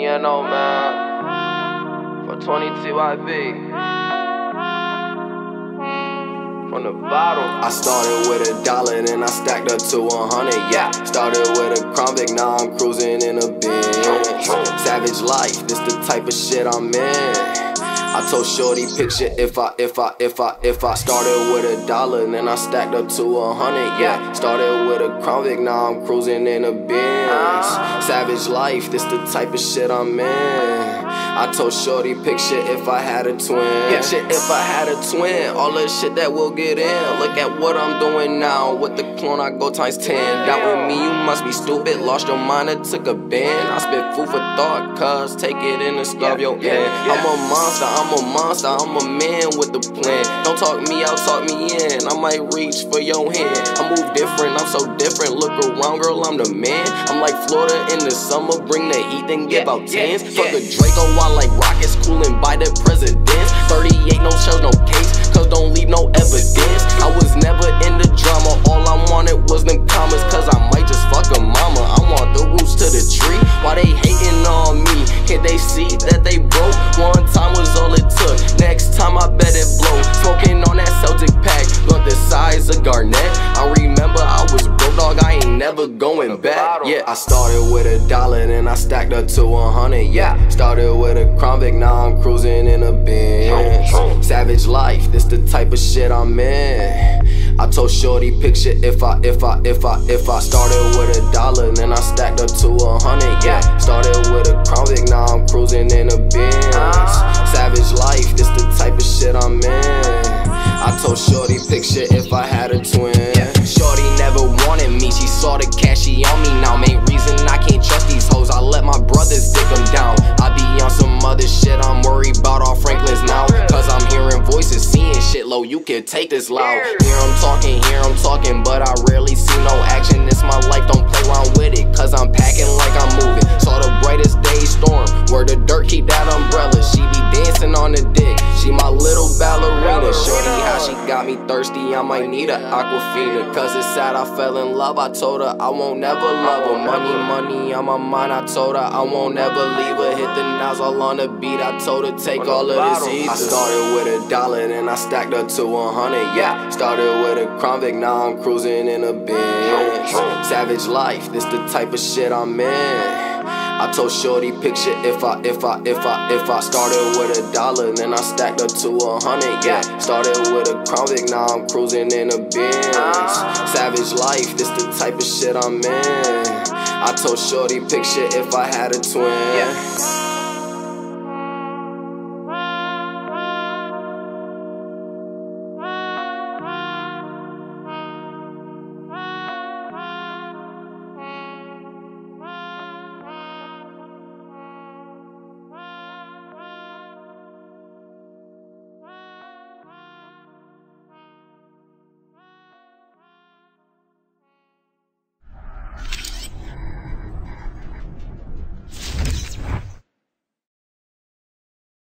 Miano, man. For 20 TYB. From the bottom. I started with a dollar, then I stacked up to hundred. Yeah, started with a Crown Vic, now I'm cruising in a Benz. Savage life, this the type of shit I'm in. I told Shorty picture if I if I if I if I started with a dollar and then I stacked up to a hundred. Yeah, started with a Crown Vic, now I'm cruising in a Benz. Ah. Savage life, this the type of shit I'm in. I told Shorty picture if I had a twin. Picture if I had a twin. All the shit that will get in. Look at what I'm doing now. With the clone, I go times 10. That with me, you must be stupid. Lost your mind and took a bend. I spit food for thought, cuz take it in and starve your end. I'm a monster, I'm a monster, I'm a man with a plan. Don't talk me out, talk me in. I might reach for your hand. I move different, I'm so different. Look around, girl, I'm the man. I'm like Florida in the summer, bring the heat, then give out tens. Fuck a Draco, I like rockets, cooling by the presidents. 38, no shells, no case, cause don't leave no evidence. I was never in the drama, all I wanted was them commas, cause I might just fuck a mama. I want the roots to the tree, why they hating on me? Can't they see that they broke? One time was all it took, next time I bet it blow. Smoking on that Celtic pack, blunt the size of Garnett. I never going back. Yeah, I started with a dollar, then I stacked up to a hundred. Yeah, started with a Crown Vic, now I'm cruising in a Benz. Savage life, this the type of shit I'm in. I told Shorty picture if I if I if I if I started with a dollar, and then I stacked up to a hundred. Yeah, started with a Crown Vic, now I'm cruising in a Benz. Savage life, this the type of shit I'm in. I told Shorty picture if I you can take this loud. Hear I'm talking, hear I'm talking, but I rarely see no action. It's my got me thirsty, I might need a Aquafina. Cause it's sad I fell in love, I told her I won't never love her. Money, money on my mind, I told her I won't ever leave her. Hit the nozzle on the beat, I told her take all of this ether. I started with a dollar, then I stacked up to a hundred. Yeah, started with a Crown Vic, now I'm cruising in a Benz. Savage life, this the type of shit I'm in. I told Shorty picture if I if I if I if I started with a dollar, then I stacked up to a hundred. Yeah, started with a Crown Vic, now I'm cruising in a Benz. Ah. Savage life, this the type of shit I'm in. I told Shorty picture if I had a twin.